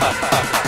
ha, ha, ha.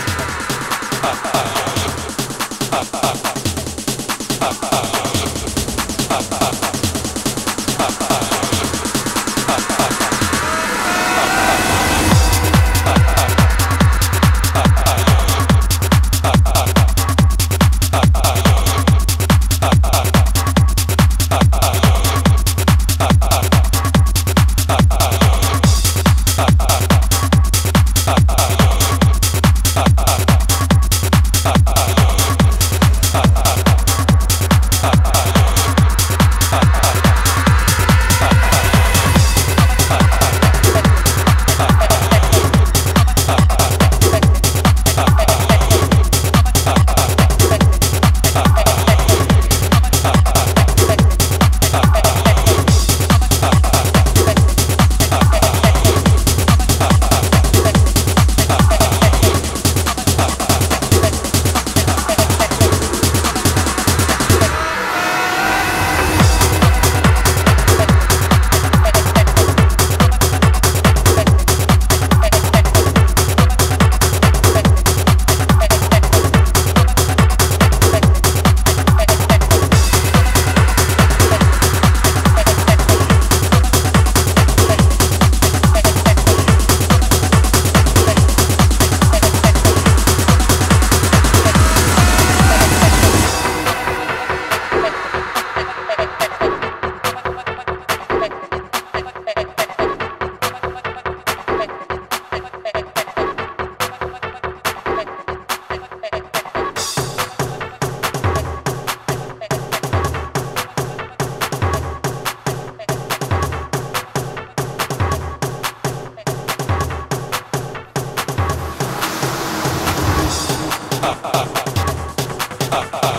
ha, ha.